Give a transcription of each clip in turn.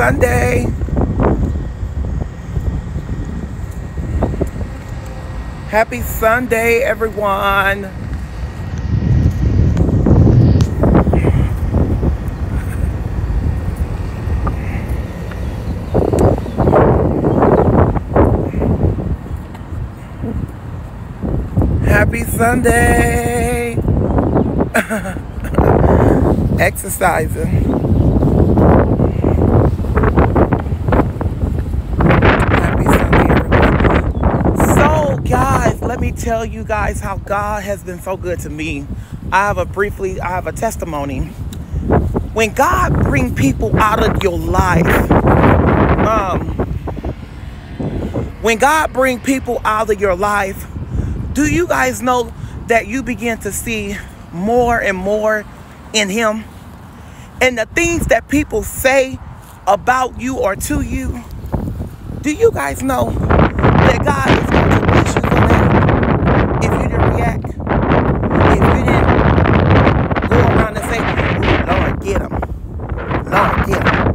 Sunday. Happy Sunday, everyone. Happy Sunday. Exercising. Happy Sunday, everyone. So, guys, let me tell you guys how God has been so good to me. I have a briefly, I have a testimony. When God bring people out of your life, um, when God bring people out of your life, do you guys know that you begin to see more and more in Him? And the things that people say about you or to you, do you guys know that God is going to bless you for that if you didn't react? If you didn't go around and say, "Ooh, Lord, get him. Lord, get him.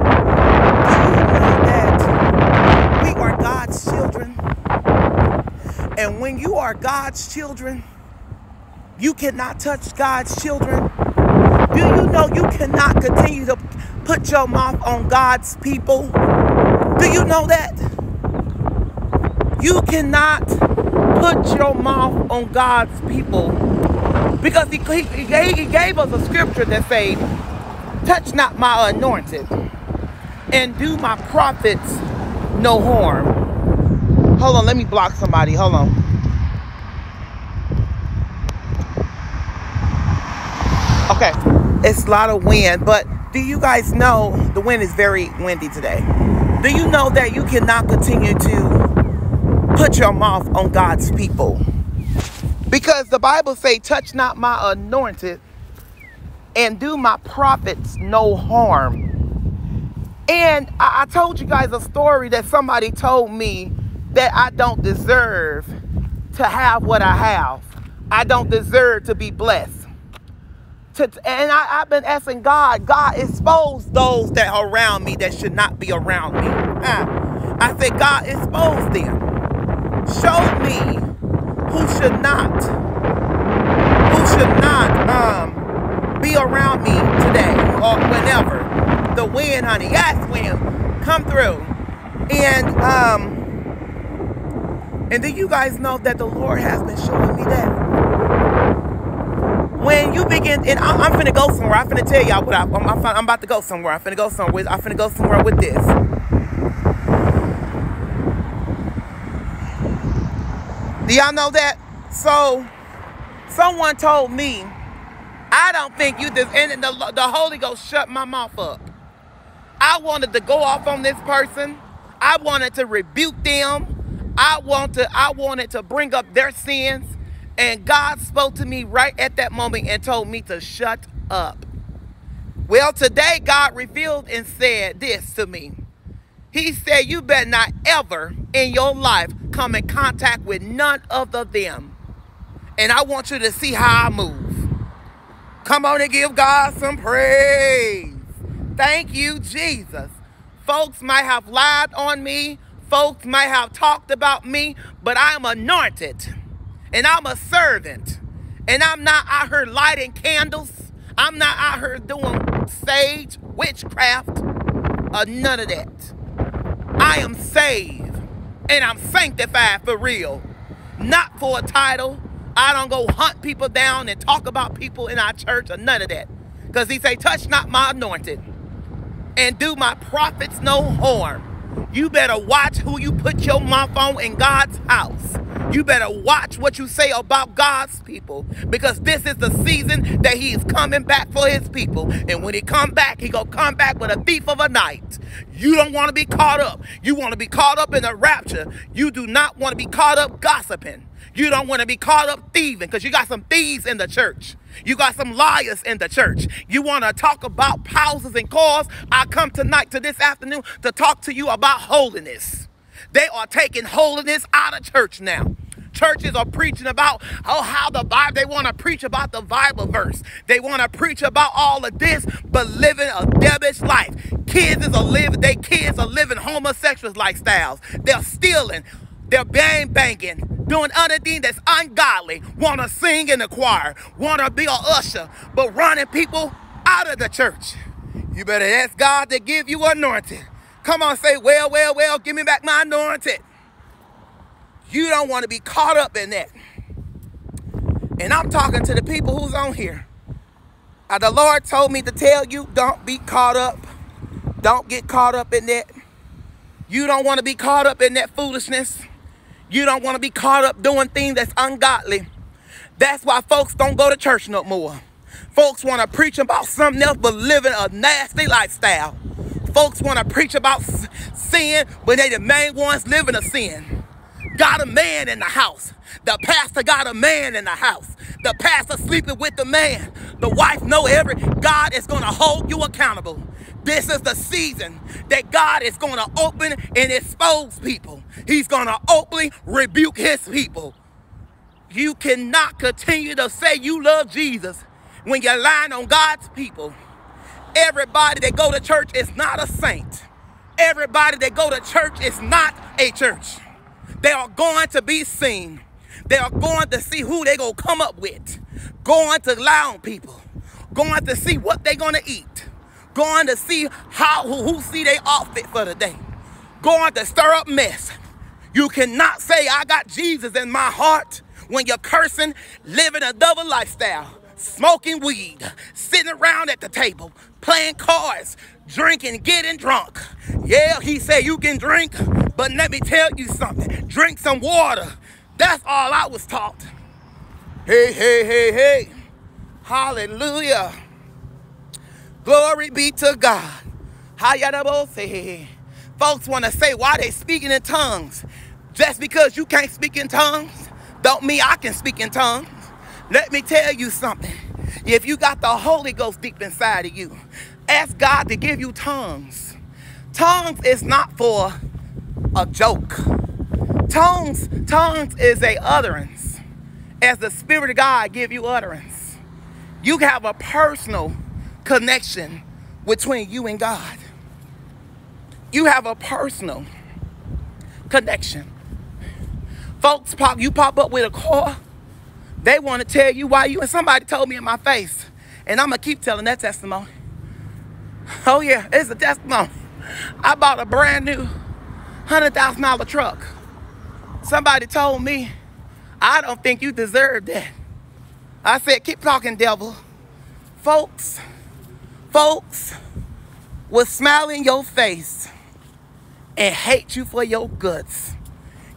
Do you know that we are God's children? And when you are God's children, you cannot touch God's children. Do you know you cannot continue to put your mouth on God's people? Do you know that? You cannot put your mouth on God's people because he, he, he gave, he gave us a scripture that say, touch not my anointed and do my prophets no harm. Hold on, let me block somebody. Hold on. Okay, it's a lot of wind, but do you guys know the wind is very windy today? Do you know that you cannot continue to put your mouth on God's people? Because the Bible say, touch not my anointed and do my prophets no harm. And I, I told you guys a story that somebody told me that I don't deserve to have what I have. I don't deserve to be blessed. To, and I, have been asking God, God, expose those that are around me that should not be around me. Uh, I said, God, expose them. Show me who should not, who should not um, be around me today or whenever. The wind, honey, yes, wind, come through. And um, and do you guys know that the Lord has been showing me that? When you begin, and I'm, I'm finna go somewhere. I'm finna tell y'all what I, I'm, I'm, I'm about to go somewhere. I'm finna go somewhere. I'm finna go somewhere with this. Do y'all know that? So, someone told me, I don't think you did, and the, the Holy Ghost shut my mouth up. I wanted to go off on this person. I wanted to rebuke them. I want to, I wanted to bring up their sins. And God spoke to me right at that moment and told me to shut up. Well, today God revealed and said this to me. He said, You better not ever in your life come in contact with none of the them. And I want you to see how I move. Come on and give God some praise. Thank you, Jesus. Folks might have lied on me, folks might have talked about me, but I'm anointed and I'm a servant. And I'm not out here lighting candles. I'm not out here doing sage, witchcraft, or none of that. I am saved and I'm sanctified for real. Not for a title. I don't go hunt people down and talk about people in our church or none of that. Because he say, touch not my anointed and do my prophets no harm. You better watch who you put your mouth on in God's house. You better watch what you say about God's people because this is the season that he is coming back for his people. And when he come back, he going to come back with a thief of a night. You don't want to be caught up. You want to be caught up in the rapture. You do not want to be caught up gossiping. You don't want to be caught up thieving because you got some thieves in the church. You got some liars in the church. You want to talk about houses and cars. I come tonight to this afternoon to talk to you about holiness. They are taking holiness out of church now. Churches are preaching about oh how the Bible they want to preach about the Bible verse. They want to preach about all of this, but living a devilish life. Kids is a live they kids are living homosexual lifestyles. They're stealing. They're bang banging, doing other things that's ungodly. Want to sing in the choir, want to be a usher, but running people out of the church. You better ask God to give you anointing. Come on, say, well, well, well, give me back my anointing. You don't want to be caught up in that. And I'm talking to the people who's on here. Uh, the Lord told me to tell you, don't be caught up. Don't get caught up in that. You don't want to be caught up in that foolishness. You don't want to be caught up doing things that's ungodly. That's why folks don't go to church no more. Folks want to preach about something else but living a nasty lifestyle. Folks want to preach about sin, but they the main ones living a sin. Got a man in the house. The pastor got a man in the house. The pastor sleeping with the man. The wife know every God is going to hold you accountable. This is the season that God is going to open and expose people. He's going to openly rebuke his people. You cannot continue to say you love Jesus when you're lying on God's people. Everybody that go to church is not a saint. Everybody that go to church is not a church. They are going to be seen. They are going to see who they to come up with. Going to lie on people. Going to see what they going to eat going to see how who, who see they outfit for the day, going to stir up mess. You cannot say I got Jesus in my heart when you're cursing, living a double lifestyle, smoking weed, sitting around at the table, playing cards, drinking, getting drunk. Yeah, he said you can drink, but let me tell you something. Drink some water. That's all I was taught. Hey, hey, hey, hey. Hallelujah. Glory be to God. Folks want to say why they speaking in tongues. Just because you can't speak in tongues, don't mean I can speak in tongues. Let me tell you something. If you got the Holy Ghost deep inside of you, ask God to give you tongues. Tongues is not for a joke. Tongues, tongues is a utterance. As the Spirit of God give you utterance. You have a personal connection between you and God. You have a personal connection. Folks pop you pop up with a car, they want to tell you why you and somebody told me in my face. And I'm gonna keep telling that testimony. Oh yeah, it's a testimony. I bought a brand new hundred thousand dollar truck. Somebody told me, I don't think you deserve that. I said, keep talking, devil. Folks, folks will smile in your face and hate you for your guts.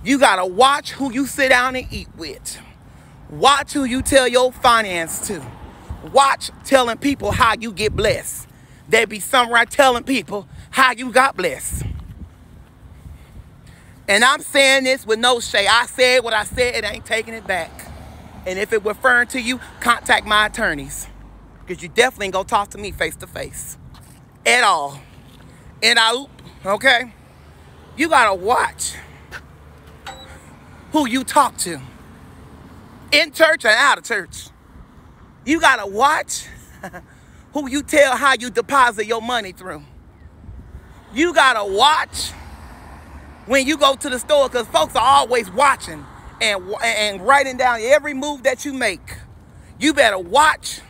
You gotta watch who you sit down and eat with. Watch who you tell your finance to. Watch telling people how you get blessed. There be somewhere telling people how you got blessed. And I'm saying this with no shade. I said what I said, it ain't taking it back. And if it referring to you, contact my attorneys. Because you definitely ain't gonna talk to me face to face. At all. And I, okay? You gotta watch who you talk to. In church and out of church. You gotta watch who you tell how you deposit your money through. You gotta watch when you go to the store because folks are always watching and, and writing down every move that you make. You better watch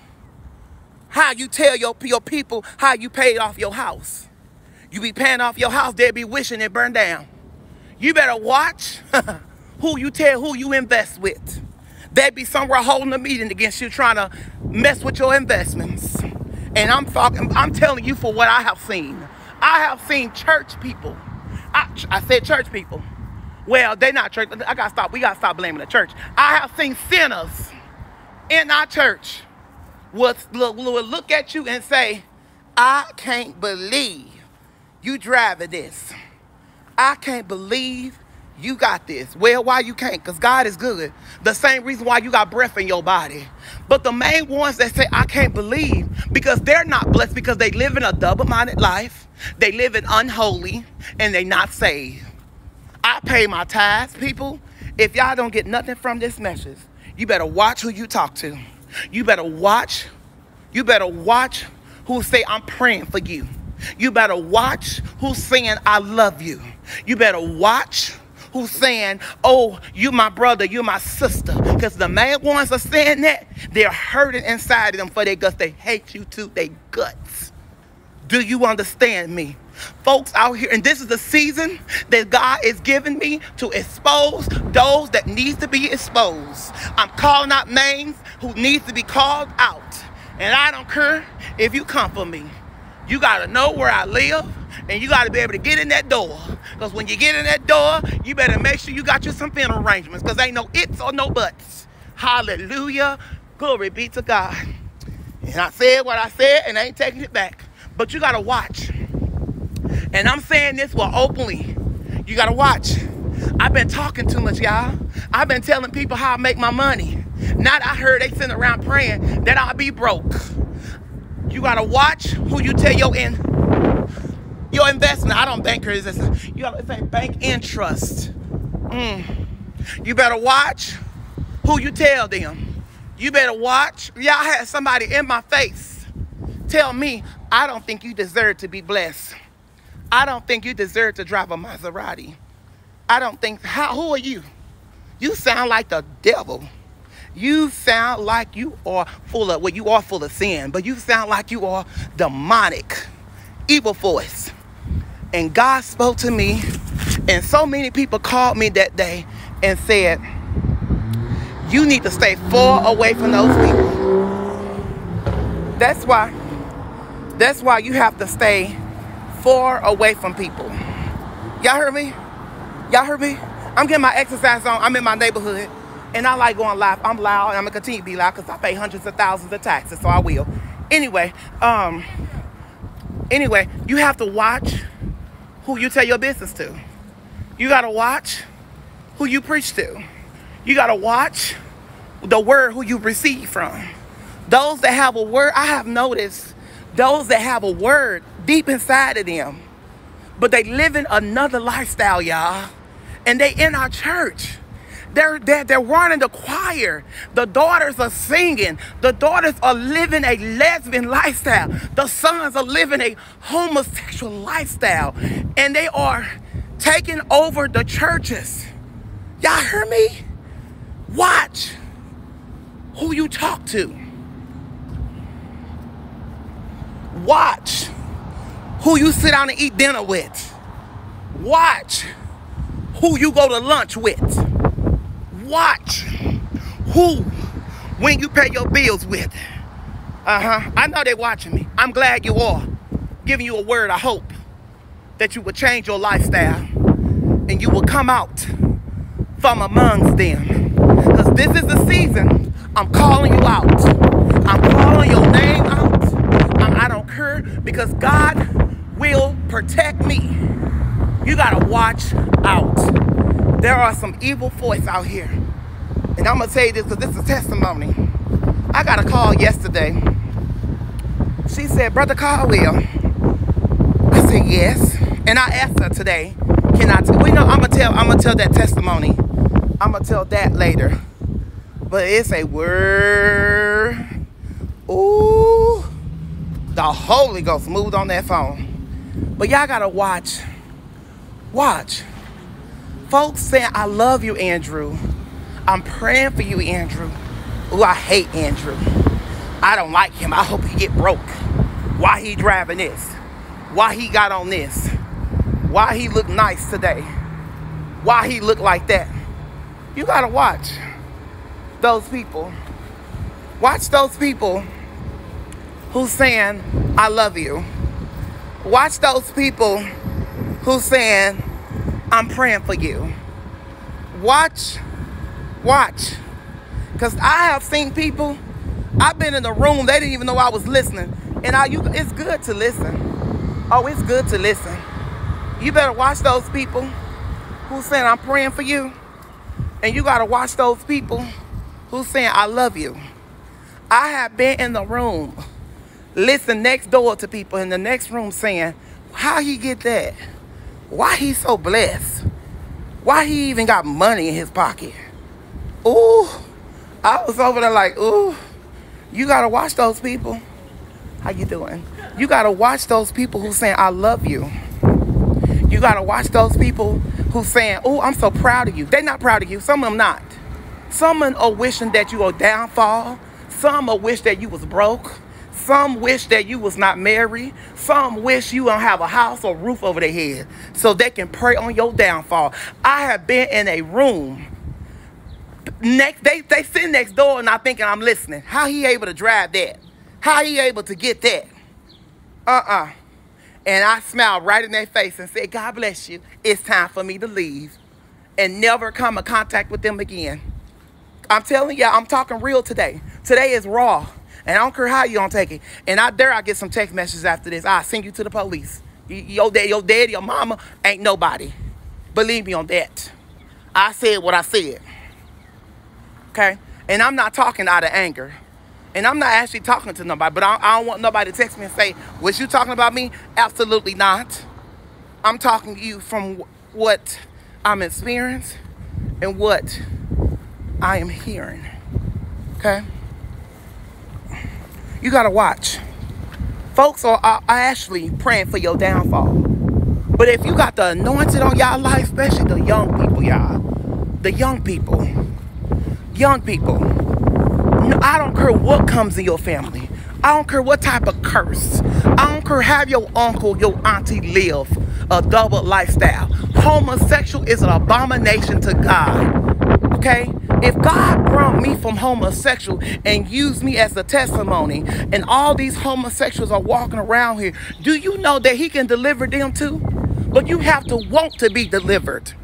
how you tell your, your people how you paid off your house. You be paying off your house, they be wishing it burned down. You better watch who you tell who you invest with. They be somewhere holding a meeting against you trying to mess with your investments. And I'm talking, I'm telling you for what I have seen. I have seen church people. I, I said church people. Well, they're not church. I gotta stop. We gotta stop blaming the church. I have seen sinners in our church will look, look at you and say, I can't believe you driving this. I can't believe you got this. Well, why you can't? Because God is good. The same reason why you got breath in your body. But the main ones that say, I can't believe, because they're not blessed because they live in a double-minded life. They live in unholy and they not saved. I pay my tithes, people. If y'all don't get nothing from this message, you better watch who you talk to. You better watch. You better watch who say, I'm praying for you. You better watch who's saying, I love you. You better watch saying, oh, you my brother, you my sister. Because the mad ones are saying that, they're hurting inside of them for their guts. They hate you too, they guts. Do you understand me? Folks out here, and this is the season that God is giving me to expose those that needs to be exposed. I'm calling out names who needs to be called out. And I don't care if you come for me. You got to know where I live and you got to be able to get in that door. Because when you get in that door, you better make sure you got you some funeral arrangements because ain't no its or no buts. Hallelujah. Glory be to God. And I said what I said and I ain't taking it back. But you got to watch. And I'm saying this well openly. You got to watch. I've been talking too much, y'all. I've been telling people how I make my money. Not I heard they sitting around praying that I'll be broke. You gotta watch who you tell your in your investment. I don't bank credit. You gotta say bank interest. Mm. You better watch who you tell them. You better watch. Y'all had somebody in my face tell me, I don't think you deserve to be blessed. I don't think you deserve to drive a Maserati. I don't think, how, who are you? You sound like the devil. You sound like you are full of, well, you are full of sin, but you sound like you are demonic, evil voice. And God spoke to me, and so many people called me that day and said, you need to stay far away from those people. That's why, that's why you have to stay far away from people. Y'all heard me? Y'all heard me? I'm getting my exercise on. I'm in my neighborhood. And I like going live. I'm loud, and I'm gonna continue to be loud because I pay hundreds of thousands of taxes, so I will. Anyway, um, anyway, you have to watch who you tell your business to. You gotta watch who you preach to. You gotta watch the word who you receive from. Those that have a word, I have noticed those that have a word deep inside of them, but they live in another lifestyle, y'all. And they in our church. They're, they're, they're running the choir. The daughters are singing. The daughters are living a lesbian lifestyle. The sons are living a homosexual lifestyle. And they are taking over the churches. Y'all hear me? Watch who you talk to. Watch who you sit down and eat dinner with. Watch who you go to lunch with watch who, when you pay your bills with. Uh-huh. I know they're watching me. I'm glad you are. Giving you a word, I hope, that you will change your lifestyle and you will come out from amongst them. Because this is the season I'm calling you out. I'm calling your name out. I'm, I don't care because God will protect me. You got to watch out. There are some evil forces out here. And I'm going to tell you this because this is testimony. I got a call yesterday. She said, Brother Caldwell. I said, yes. And I asked her today, can I, we know I'm going to tell, I'm going to tell that testimony. I'm going to tell that later. But it's a word. Ooh. The Holy Ghost moved on that phone. But y'all got to watch. Watch. Folks saying, I love you, Andrew. I'm praying for you, Andrew. Ooh, I hate Andrew. I don't like him. I hope he get broke. Why he driving this? Why he got on this? Why he look nice today? Why he look like that? You gotta watch those people. Watch those people who's saying, I love you. Watch those people who's saying, I'm praying for you. Watch, watch. Because I have seen people, I've been in the room, they didn't even know I was listening. And I, you, it's good to listen. Oh, it's good to listen. You better watch those people who saying, I'm praying for you. And you got to watch those people who saying, I love you. I have been in the room, listen next door to people in the next room saying, how he get that? Why he so blessed? Why he even got money in his pocket? Ooh, I was over there like, ooh, you gotta watch those people. How you doing? You gotta watch those people who saying I love you. You gotta watch those people who saying, "Oh, I'm so proud of you." They're not proud of you. Some of them not. Some are wishing that you are downfall. Some are wish that you was broke. Some wish that you was not married. Some wish you don't have a house or roof over their head so they can pray on your downfall. I have been in a room. Next, they, they sit next door and I'm thinking I'm listening. How he able to drive that? How he able to get that? Uh-uh. And I smiled right in their face and said, God bless you. It's time for me to leave and never come in contact with them again. I'm telling y'all, I'm talking real today. Today is raw. And I don't care how you don't take it. And I dare I get some text messages after this. I send you to the police. Your dad, your dad, your mama ain't nobody. Believe me on that. I said what I said. Okay? And I'm not talking out of anger. And I'm not actually talking to nobody, but I, I don't want nobody to text me and say, was you talking about me? Absolutely not. I'm talking to you from what I'm experiencing and what I am hearing. Okay? You gotta watch. Folks are, are, actually praying for your downfall. But if you got the anointing on y'all life, especially the young people, y'all, the young people, young people, I don't care what comes in your family. I don't care what type of curse. I don't care how your uncle, your auntie live a double lifestyle. Homosexual is an abomination to God. Okay? If God brought me from homosexual and used me as a testimony, and all these homosexuals are walking around here, do you know that He can deliver them too? But you have to want to be delivered.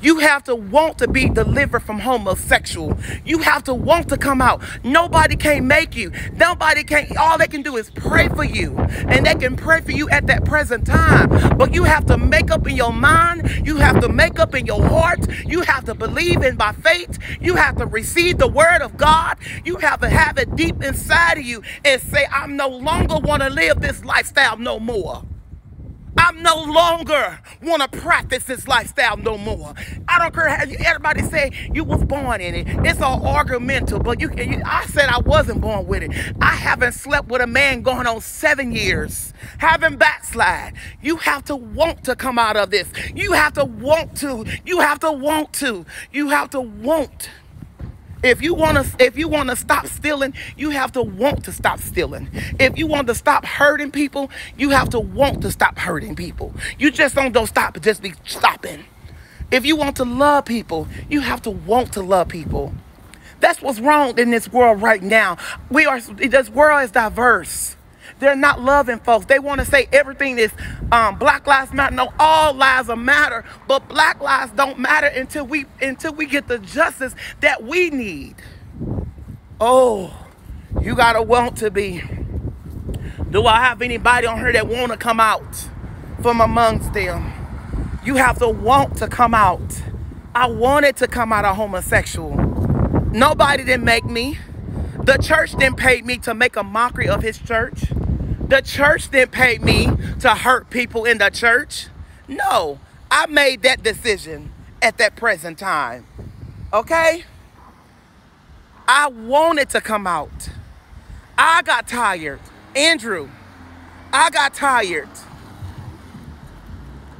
You have to want to be delivered from homosexual. You have to want to come out. Nobody can make you. Nobody can. All they can do is pray for you. And they can pray for you at that present time. But you have to make up in your mind. You have to make up in your heart. You have to believe in by faith. You have to receive the word of God. You have to have it deep inside of you and say, I'm no longer want to live this lifestyle no more. I'm no longer want to practice this lifestyle no more. I don't care how you, everybody say you was born in it. It's all argumental, but you, you, I said I wasn't born with it. I haven't slept with a man going on seven years, haven't backslide. You have to want to come out of this. You have to want to. You have to want to. You have to want. If you want to if you want to stop stealing, you have to want to stop stealing. If you want to stop hurting people, you have to want to stop hurting people. You just don't don't stop just be stopping. If you want to love people, you have to want to love people. That's what's wrong in this world right now. We are this world is diverse. They're not loving folks. They want to say everything is um, Black Lives Matter. No, all lives matter, but Black lives don't matter until we until we get the justice that we need. Oh, you gotta want to be. Do I have anybody on here that want to come out from amongst them? You have to want to come out. I wanted to come out a homosexual. Nobody didn't make me. The church didn't pay me to make a mockery of his church. The church didn't pay me to hurt people in the church. No, I made that decision at that present time. Okay? I wanted to come out. I got tired. Andrew, I got tired.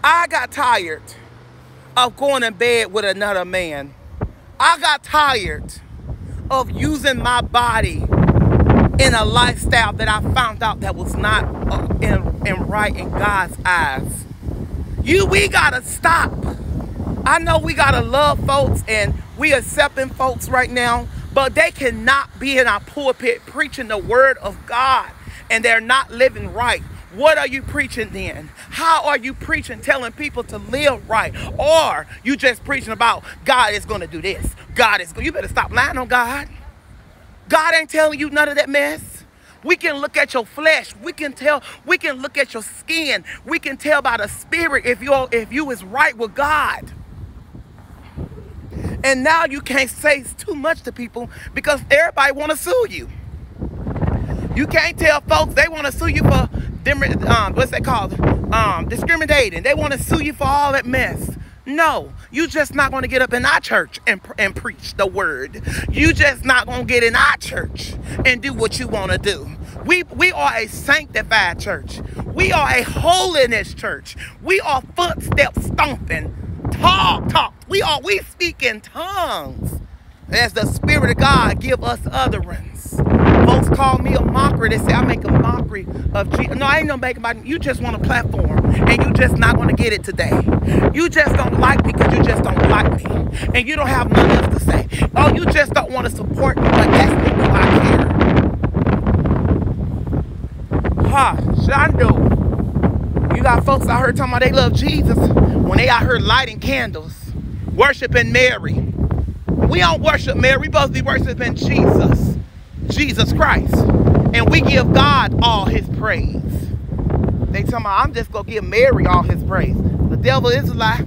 I got tired of going in bed with another man. I got tired of using my body in a lifestyle that I found out that was not uh, in, in right in God's eyes. You, we gotta stop. I know we gotta love folks and we accepting folks right now, but they cannot be in our pulpit preaching the word of God and they're not living right. What are you preaching then? How are you preaching, telling people to live right? Or you just preaching about God is going to do this. God is, you better stop lying on God. God ain't telling you none of that mess. We can look at your flesh. We can tell. We can look at your skin. We can tell by the spirit if you if you is right with God. And now you can't say too much to people because everybody want to sue you. You can't tell folks they want to sue you for um, what's that called? Um, discriminating. They want to sue you for all that mess. No, you just not going to get up in our church and, and preach the word. You just not going to get in our church and do what you want to do. We, we are a sanctified church. We are a holiness church. We are footstep stomping, talk, talk. We are, we speak in tongues as the Spirit of God give us utterance. Folks call me a mockery. They say I make a mockery of Jesus. No, I ain't no making about you. Just want a platform, and you just not going to get it today. You just don't like me because you just don't like me, and you don't have nothing else to say. Oh, you just don't want to support me, but that's me. I care? Ha, Shando. You got folks out here talking about they love Jesus when they out here lighting candles, worshiping Mary. We don't worship Mary. We supposed to be worshiping Jesus. Jesus Christ. And we give God all his praise. They tell me I'm just going to give Mary all his praise. The devil is a lie.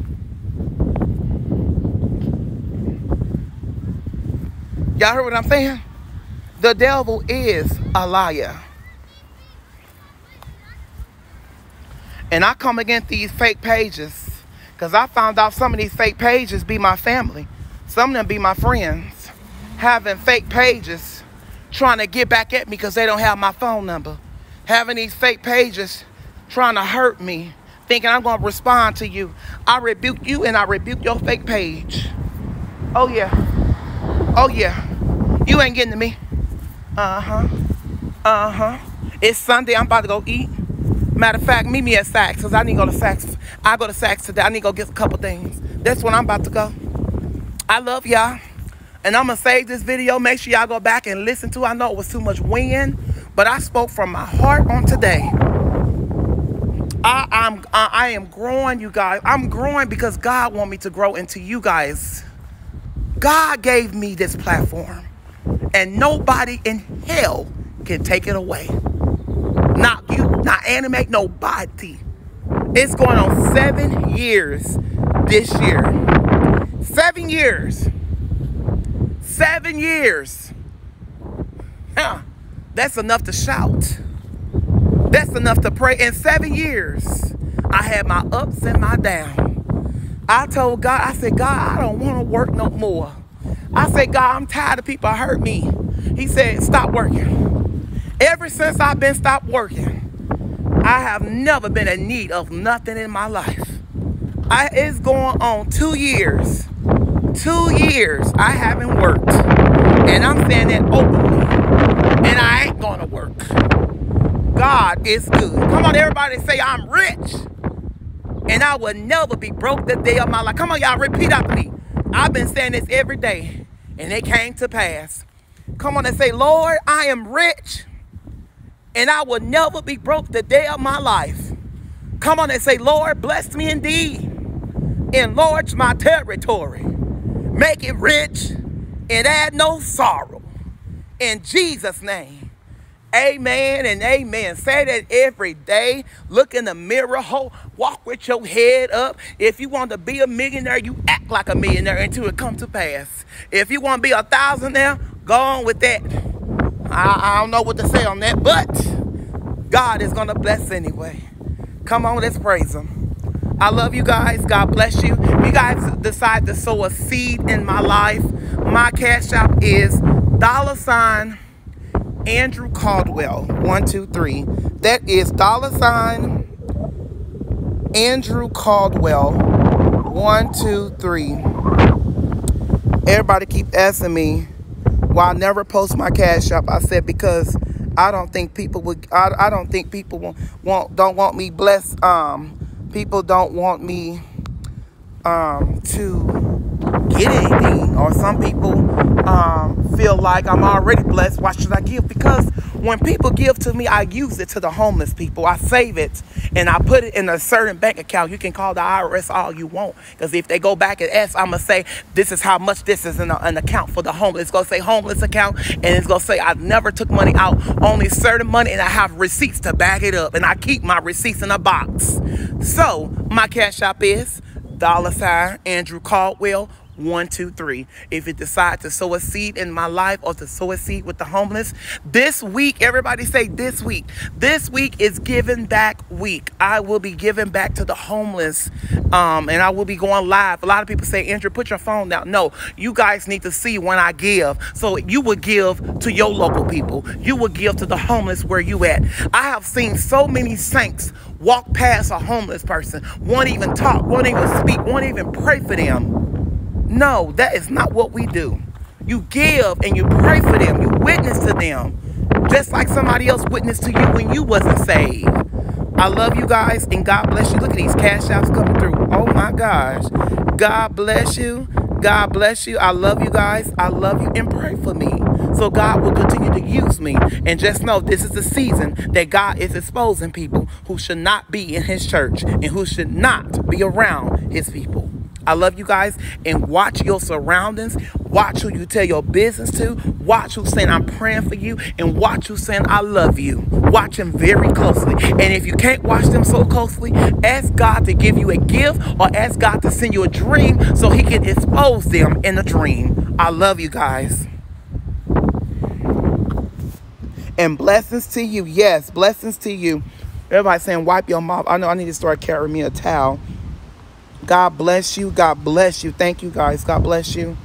Y'all heard what I'm saying? The devil is a liar. And I come against these fake pages because I found out some of these fake pages be my family. Some of them be my friends. Having fake pages trying to get back at me because they don't have my phone number. Having these fake pages trying to hurt me, thinking I'm going to respond to you. I rebuke you and I rebuke your fake page. Oh, yeah. Oh, yeah. You ain't getting to me. Uh-huh. Uh-huh. It's Sunday. I'm about to go eat. Matter of fact, meet me at Saks because I need to go to Saks. I go to Saks today. I need to go get a couple things. That's when I'm about to go. I love y'all. And I'm going to save this video. Make sure y'all go back and listen to. I know it was too much wind, but I spoke from my heart on today. I, I'm, I, I am growing, you guys. I'm growing because God want me to grow into you guys. God gave me this platform. And nobody in hell can take it away. Not you, not animate, nobody. It's going on seven years this year. Seven years. Seven years. Huh. That's enough to shout. That's enough to pray. In seven years, I had my ups and my downs. I told God, I said, God, I don't want to work no more. I said, God, I'm tired of people hurt me. He said, stop working. Ever since I've been stopped working, I have never been in need of nothing in my life. I, it's going on two years. Two years I haven't worked. And I'm saying that openly. And I ain't to work. God is good. Come on, everybody say I'm rich. And I will never be broke the day of my life. Come on, y'all, repeat after me. I've been saying this every day. And it came to pass. Come on and say, Lord, I am rich. And I will never be broke the day of my life. Come on and say, Lord, bless me indeed. Enlarge my territory. Make it rich and add no sorrow. In Jesus' name. Amen and amen. Say that every day. Look in the mirror. Hold, walk with your head up. If you want to be a millionaire, you act like a millionaire until it comes to pass. If you want to be a thousandaire, go on with that. I, I don't know what to say on that, but God is going to bless anyway. Come on, let's praise Him. I love you guys. God bless you. If You guys decide to sow a seed in my life. My cash app is dollar sign Andrew Caldwell. One, two, three. That is dollar sign Andrew Caldwell. One, two, three. Everybody keep asking me why I never post my cash app. I said because I don't think people would. I, I don't think people want, want don't want me blessed. Um, people don't want me um, to get anything or some people um, feel like I'm already blessed. Why should I give? Because when people give to me, I use it to the homeless people. I save it and I put it in a certain bank account. You can call the IRS all you want. Because if they go back and ask, I'm going to say, this is how much this is in a, an account for the homeless. It's going to say homeless account. And it's going to say, I never took money out, only certain money. And I have receipts to back it up. And I keep my receipts in a box. So my cash app is dollar sign Andrew Caldwell One, two, three. If you decide to sow a seed in my life or to sow a seed with the homeless, this week, everybody say this week. This week is giving back week. I will be giving back to the homeless um, and I will be going live. A lot of people say, Andrew, put your phone down. No, you guys need to see when I give. So you will give to your local people. You will give to the homeless where you at. I have seen so many saints walk past a homeless person, won't even talk, won't even speak, won't even pray for them. No, that is not what we do. You give and you pray for them. You witness to them. Just like somebody else witnessed to you when you wasn't saved. I love you guys and God bless you. Look at these cash outs coming through. Oh my gosh. God bless you. God bless you. I love you guys. I love you and pray for me. So God will continue to use me. And just know this is the season that God is exposing people who should not be in his church and who should not be around his people. I love you guys and watch your surroundings. Watch who you tell your business to. Watch who's saying I'm praying for you and watch who's saying I love you. Watch them very closely. And if you can't watch them so closely, ask God to give you a gift or ask God to send you a dream so he can expose them in the dream. I love you guys. And blessings to you. Yes, blessings to you. Everybody saying wipe your mouth. I know I need to start carrying me a towel. God bless you. God bless you. Thank you, guys. God bless you.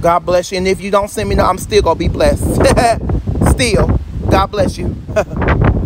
God bless you. And if you don't send me no, I'm still going to be blessed. still. God bless you.